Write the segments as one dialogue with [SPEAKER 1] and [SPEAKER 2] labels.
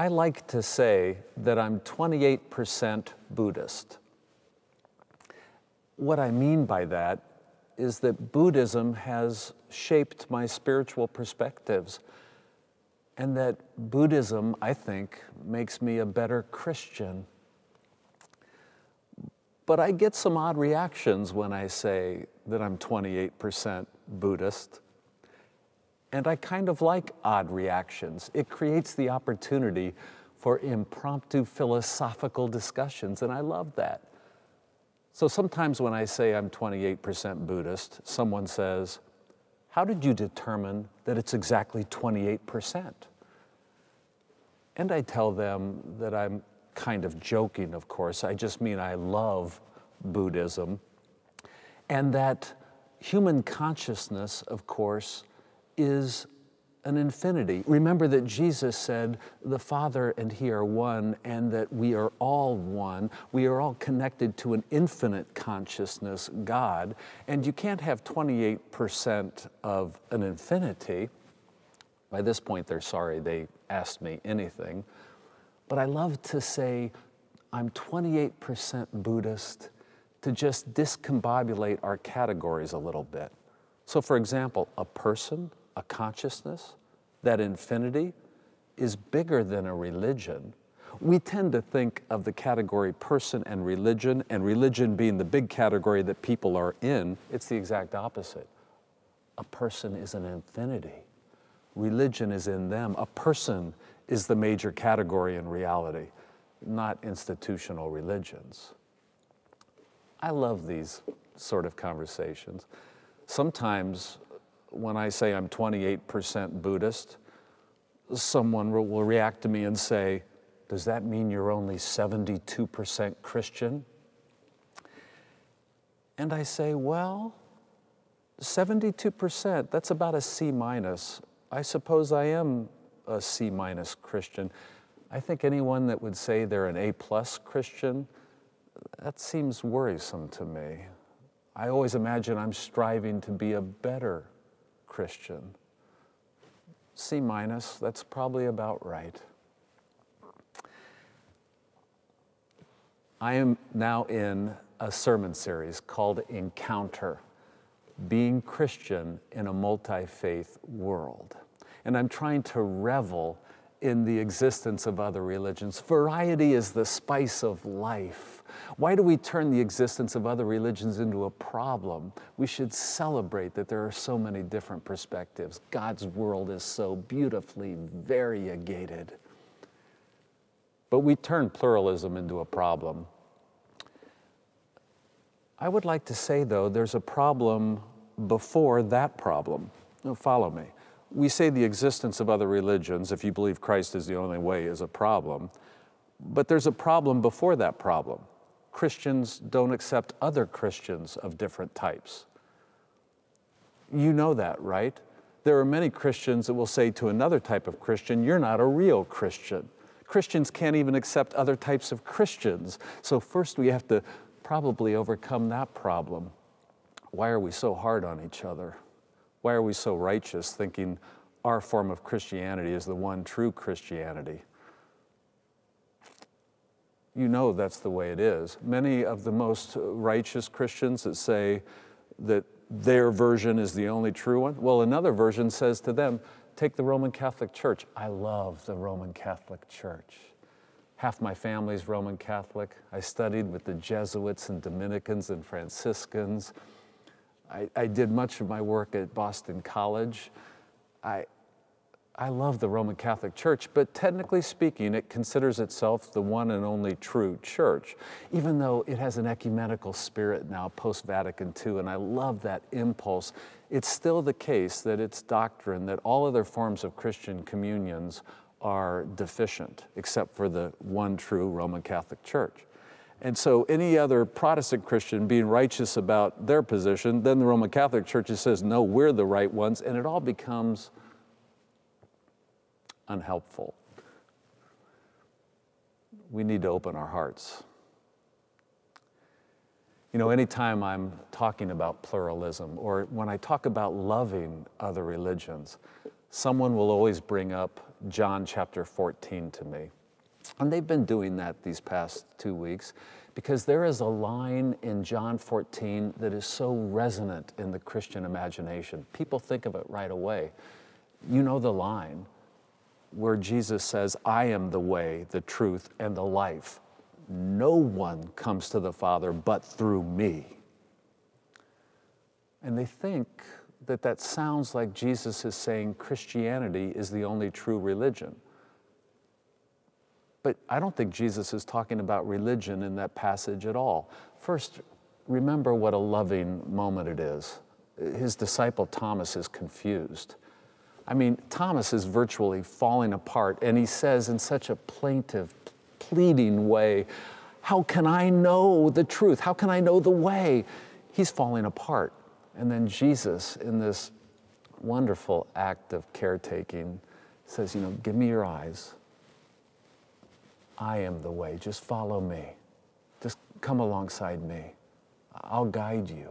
[SPEAKER 1] I like to say that I'm 28% Buddhist. What I mean by that is that Buddhism has shaped my spiritual perspectives, and that Buddhism, I think, makes me a better Christian. But I get some odd reactions when I say that I'm 28% Buddhist. And I kind of like odd reactions. It creates the opportunity for impromptu philosophical discussions, and I love that. So sometimes when I say I'm 28% Buddhist, someone says, How did you determine that it's exactly 28%? And I tell them that I'm kind of joking, of course. I just mean I love Buddhism. And that human consciousness, of course, is an infinity. Remember that Jesus said, The Father and He are one, and that we are all one. We are all connected to an infinite consciousness, God. And you can't have 28% of an infinity. By this point, they're sorry they asked me anything. But I love to say, I'm 28% Buddhist to just discombobulate our categories a little bit. So, for example, a person, a consciousness, that infinity is bigger than a religion. We tend to think of the category person and religion, and religion being the big category that people are in. It's the exact opposite. A person is an infinity. Religion is in them. A person is the major category in reality, not institutional religions. I love these sort of conversations. Sometimes when I say I'm 28% Buddhist, someone will react to me and say, Does that mean you're only 72% Christian? And I say, Well, 72%, that's about a C minus. I suppose I am a C minus Christian. I think anyone that would say they're an A plus Christian, that seems worrisome to me. I always imagine I'm striving to be a better Christian. C minus, that's probably about right. I am now in a sermon series called Encounter Being Christian in a Multi Faith World. And I'm trying to revel in the existence of other religions. Variety is the spice of life. Why do we turn the existence of other religions into a problem? We should celebrate that there are so many different perspectives. God's world is so beautifully variegated. But we turn pluralism into a problem. I would like to say, though, there's a problem before that problem. Now, follow me. We say the existence of other religions, if you believe Christ is the only way, is a problem. But there's a problem before that problem. Christians don't accept other Christians of different types. You know that, right? There are many Christians that will say to another type of Christian, You're not a real Christian. Christians can't even accept other types of Christians. So, first, we have to probably overcome that problem. Why are we so hard on each other? Why are we so righteous, thinking our form of Christianity is the one true Christianity? you know that's the way it is. Many of the most righteous Christians that say that their version is the only true one, well, another version says to them, take the Roman Catholic Church. I love the Roman Catholic Church. Half my family's Roman Catholic. I studied with the Jesuits and Dominicans and Franciscans. I, I did much of my work at Boston College. I, I love the Roman Catholic Church, but technically speaking, it considers itself the one and only true church, even though it has an ecumenical spirit now post Vatican II, and I love that impulse. It's still the case that its doctrine that all other forms of Christian communions are deficient, except for the one true Roman Catholic Church. And so, any other Protestant Christian being righteous about their position, then the Roman Catholic Church says, no, we're the right ones, and it all becomes unhelpful. We need to open our hearts. You know, anytime I'm talking about pluralism or when I talk about loving other religions, someone will always bring up John chapter 14 to me. And they've been doing that these past two weeks because there is a line in John 14 that is so resonant in the Christian imagination. People think of it right away. You know the line where Jesus says, I am the way, the truth, and the life. No one comes to the Father but through me. And they think that that sounds like Jesus is saying Christianity is the only true religion. But I don't think Jesus is talking about religion in that passage at all. First, remember what a loving moment it is. His disciple Thomas is confused. I mean, Thomas is virtually falling apart, and he says in such a plaintive, pleading way, How can I know the truth? How can I know the way? He's falling apart. And then Jesus, in this wonderful act of caretaking, says, You know, give me your eyes. I am the way. Just follow me. Just come alongside me. I'll guide you.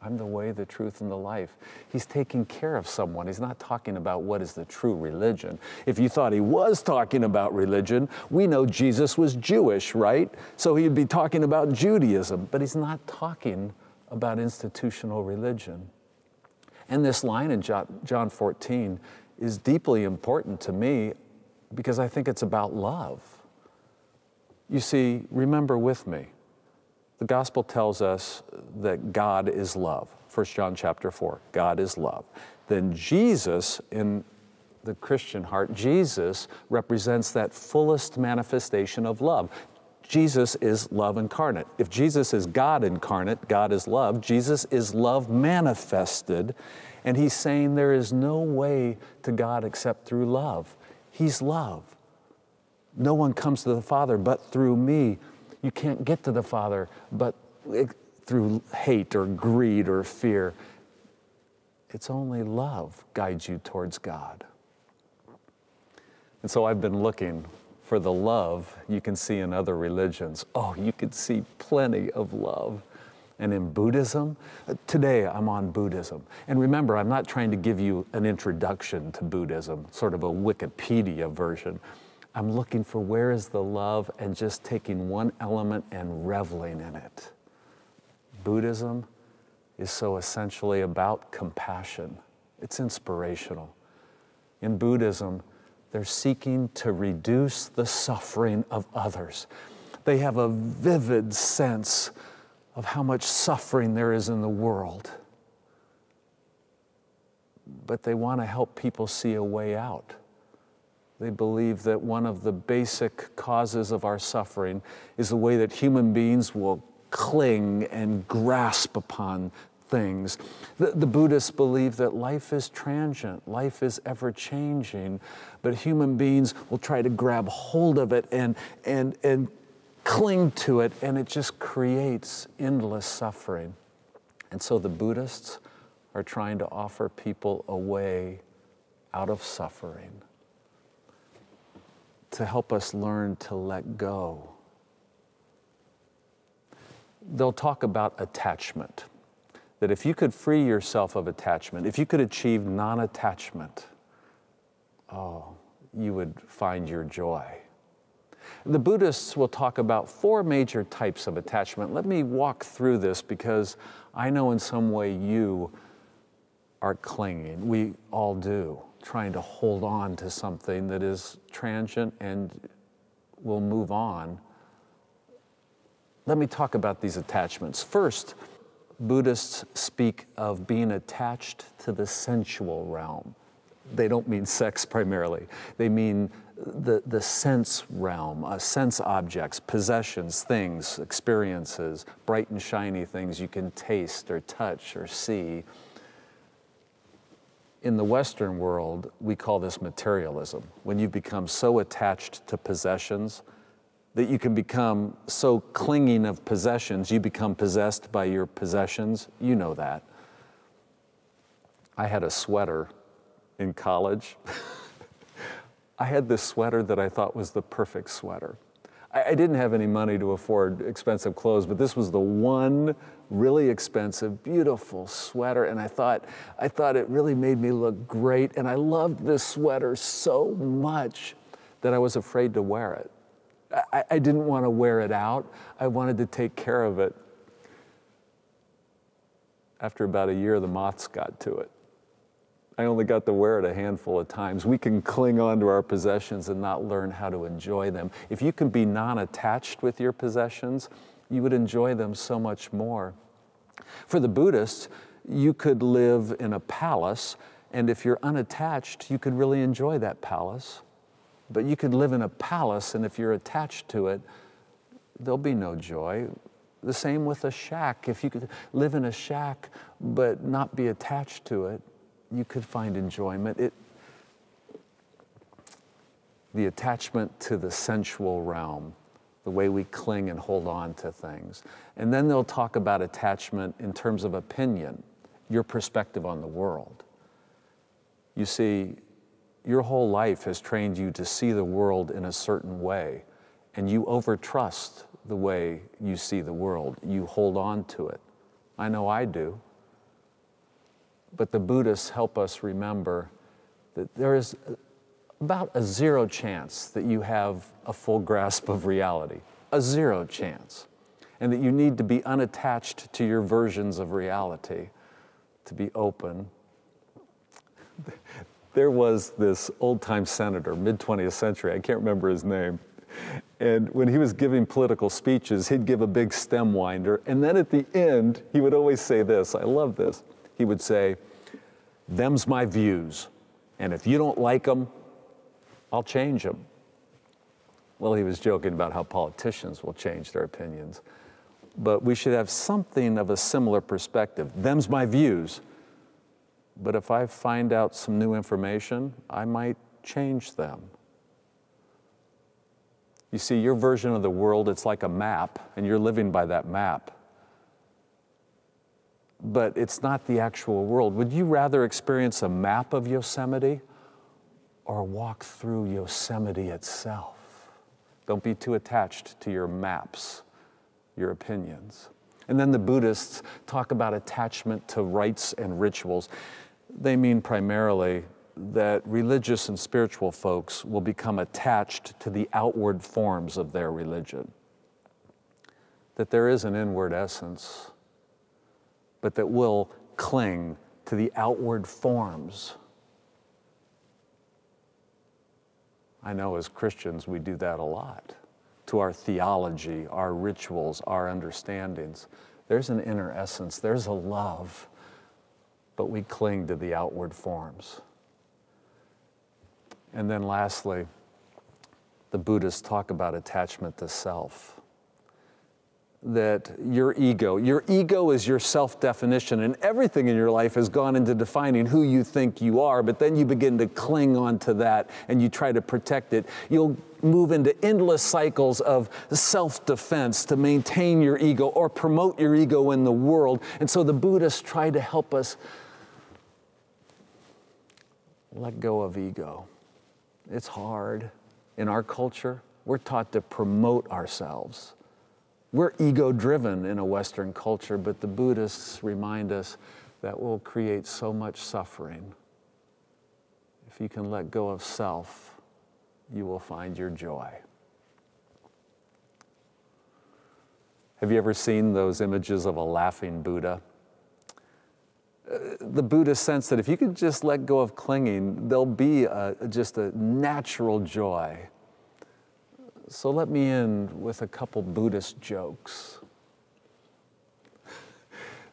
[SPEAKER 1] I'm the way, the truth, and the life. He's taking care of someone. He's not talking about what is the true religion. If you thought he was talking about religion, we know Jesus was Jewish, right? So he'd be talking about Judaism, but he's not talking about institutional religion. And this line in John 14 is deeply important to me because I think it's about love. You see, remember with me, the gospel tells us that God is love. 1 John chapter 4, God is love. Then Jesus, in the Christian heart, Jesus represents that fullest manifestation of love. Jesus is love incarnate. If Jesus is God incarnate, God is love, Jesus is love manifested. And he's saying there is no way to God except through love. He's love. No one comes to the Father but through me. You can't get to the Father but through hate or greed or fear. It's only love guides you towards God. And so I've been looking for the love you can see in other religions. Oh, you can see plenty of love. And in Buddhism, uh, today I'm on Buddhism. And remember, I'm not trying to give you an introduction to Buddhism, sort of a Wikipedia version. I'm looking for where is the love and just taking one element and reveling in it. Buddhism is so essentially about compassion, it's inspirational. In Buddhism, they're seeking to reduce the suffering of others. They have a vivid sense of how much suffering there is in the world. But they want to help people see a way out. They believe that one of the basic causes of our suffering is the way that human beings will cling and grasp upon things. The, the, Buddhists believe that life is transient, life is ever changing, but human beings will try to grab hold of it and, and, and cling to it, and it just creates endless suffering. And so the Buddhists are trying to offer people a way out of suffering to help us learn to let go. They'll talk about attachment. That if you could free yourself of attachment, if you could achieve non attachment, oh, you would find your joy. The Buddhists will talk about four major types of attachment. Let me walk through this because I know in some way you are clinging. We all do trying to hold on to something that is transient and will move on. Let me talk about these attachments. First, Buddhists speak of being attached to the sensual realm. They don't mean sex primarily, they mean the, the sense realm, uh, sense objects, possessions, things, experiences, bright and shiny things you can taste or touch or see in the Western world, we call this materialism. When you become so attached to possessions that you can become so clinging of possessions, you become possessed by your possessions. You know that. I had a sweater in college. I had this sweater that I thought was the perfect sweater. I, didn't have any money to afford expensive clothes, but this was the one really expensive, beautiful sweater. And I thought, I thought it really made me look great. And I loved this sweater so much that I was afraid to wear it. I, I didn't want to wear it out. I wanted to take care of it. After about a year, the moths got to it. I only got to wear it a handful of times. We can cling on to our possessions and not learn how to enjoy them. If you can be non attached with your possessions, you would enjoy them so much more. For the Buddhists, you could live in a palace, and if you're unattached, you could really enjoy that palace. But you could live in a palace, and if you're attached to it, there'll be no joy. The same with a shack. If you could live in a shack but not be attached to it, you could find enjoyment. It, the attachment to the sensual realm, the way we cling and hold on to things. And then they'll talk about attachment in terms of opinion, your perspective on the world. You see, your whole life has trained you to see the world in a certain way, and you overtrust the way you see the world. You hold on to it. I know I do. But the Buddhists help us remember that there is about a zero chance that you have a full grasp of reality, a zero chance, and that you need to be unattached to your versions of reality, to be open. There was this old time senator, mid 20th century, I can't remember his name. And when he was giving political speeches, he'd give a big stem winder. And then at the end, he would always say this I love this he would say, Them's my views. And if you don't like them, I'll change them. Well, he was joking about how politicians will change their opinions. But we should have something of a similar perspective. Them's my views. But if I find out some new information, I might change them. You see, your version of the world, it's like a map, and you're living by that map but it's not the actual world. Would you rather experience a map of Yosemite or walk through Yosemite itself? Don't be too attached to your maps, your opinions. And then the Buddhists talk about attachment to rites and rituals. They mean primarily that religious and spiritual folks will become attached to the outward forms of their religion, that there is an inward essence but that will cling to the outward forms. I know as Christians we do that a lot to our theology, our rituals, our understandings. There's an inner essence, there's a love, but we cling to the outward forms. And then lastly, the Buddhists talk about attachment to self that your ego, your ego is your self definition, and everything in your life has gone into defining who you think you are, but then you begin to cling on to that and you try to protect it. You'll move into endless cycles of self defense to maintain your ego or promote your ego in the world. And so the Buddhists try to help us let go of ego. It's hard. In our culture, we're taught to promote ourselves we're ego driven in a Western culture, but the Buddhists remind us that will create so much suffering. If you can let go of self, you will find your joy. Have you ever seen those images of a laughing Buddha? Uh, the Buddhist sense that if you could just let go of clinging, there'll be a, just a natural joy so let me end with a couple Buddhist jokes.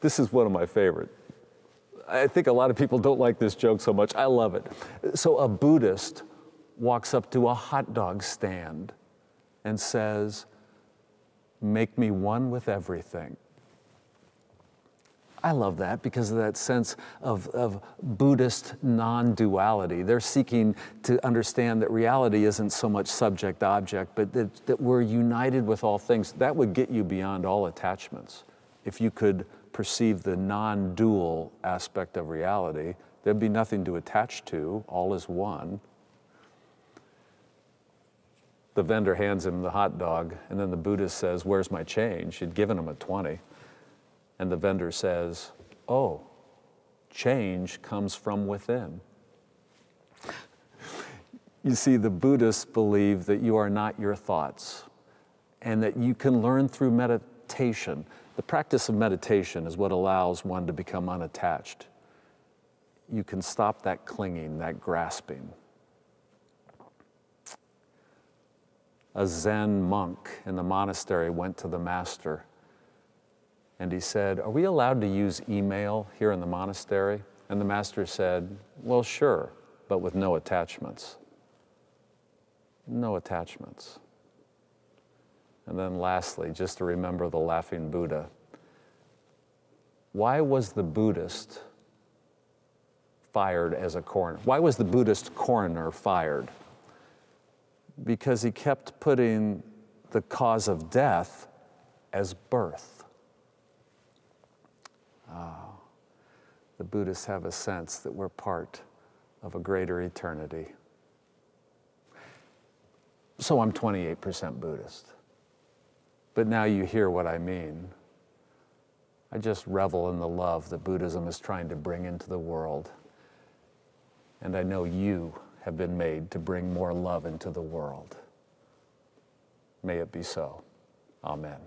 [SPEAKER 1] This is one of my favorite. I think a lot of people don't like this joke so much. I love it. So a Buddhist walks up to a hot dog stand and says, Make me one with everything. I love that because of that sense of, of Buddhist non duality. They're seeking to understand that reality isn't so much subject object, but that, that we're united with all things. That would get you beyond all attachments. If you could perceive the non dual aspect of reality, there'd be nothing to attach to, all is one. The vendor hands him the hot dog, and then the Buddhist says, Where's my change? He'd given him a 20. And the vendor says, Oh, change comes from within. You see, the Buddhists believe that you are not your thoughts and that you can learn through meditation. The practice of meditation is what allows one to become unattached. You can stop that clinging, that grasping. A Zen monk in the monastery went to the master and he said, Are we allowed to use email here in the monastery? And the master said, Well, sure, but with no attachments. No attachments. And then lastly, just to remember the laughing Buddha. Why was the Buddhist fired as a coroner? Why was the Buddhist coroner fired? Because he kept putting the cause of death as birth. Oh, the Buddhists have a sense that we're part of a greater eternity. So I'm 28% Buddhist. But now you hear what I mean. I just revel in the love that Buddhism is trying to bring into the world. And I know you have been made to bring more love into the world. May it be so. Amen.